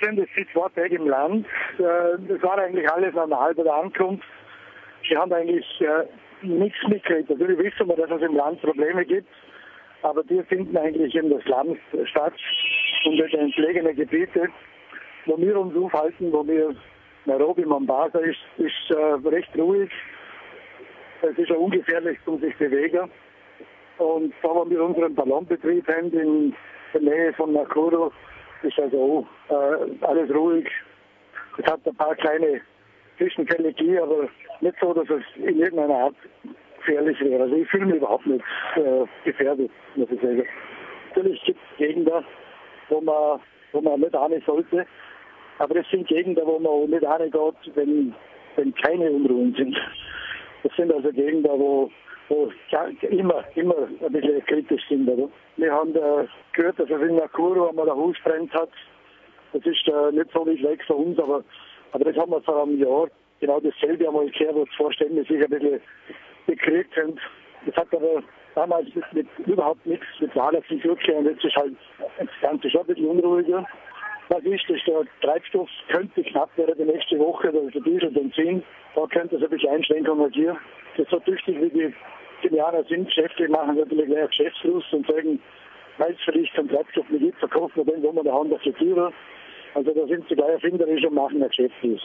wir sind jetzt seit zwei Tagen im Land. Äh, das war eigentlich alles normal bei der Ankunft. Wir haben eigentlich äh, nichts mitgekriegt. Natürlich wissen wir, dass es im Land Probleme gibt, aber die finden eigentlich in der Slums statt und in den entlegenen Gebieten, wo wir uns aufhalten, wo wir Nairobi, Mombasa ist, ist äh, recht ruhig. Es ist auch ungefährlich um sich bewegen. Und da, wo wir unseren Ballonbetrieb haben, in der Nähe von Nakuru, ist also äh, alles ruhig. Es hat ein paar kleine Zwischenfälle gegeben, aber nicht so, dass es in irgendeiner Art gefährlich wäre. Also ich fühle mich überhaupt nicht äh, gefährdet, muss ich sagen. Natürlich gibt es Gegenden, wo man, wo man nicht ahnen sollte, aber es sind Gegenden, wo man auch nicht ahnen geht, wenn, wenn keine Unruhen sind. Das sind also Gegenden, wo, wo immer, immer ein bisschen kritisch sind. Oder? Wir haben äh, gehört, dass es in Nakuru einmal ein Haus brennt hat. Das ist äh, nicht so weit weg von uns, aber, aber das haben wir vor einem Jahr genau dasselbe einmal gehört, wo die Vorstände sich ein bisschen gekriegt haben. Das hat aber damals mit, mit überhaupt nichts mit Wahlen zu tun und jetzt ist halt das Ganze schon ein bisschen unruhiger. Was ist, dass der Treibstoff könnte knapp werden die nächste Woche, der Diesel, Benzin, da könnte es ein bisschen Einschränkungen geben. Das ist so tüchtig wie die Kenianer sind, Geschäfte machen natürlich gleich Geschäftsfluss und sagen, weil es vielleicht keinen Treibstoff mehr gibt, verkaufen wir den, wo wir auf die Tür. Also da sind sie gleich erfinderisch und machen ein Geschäftsfluss.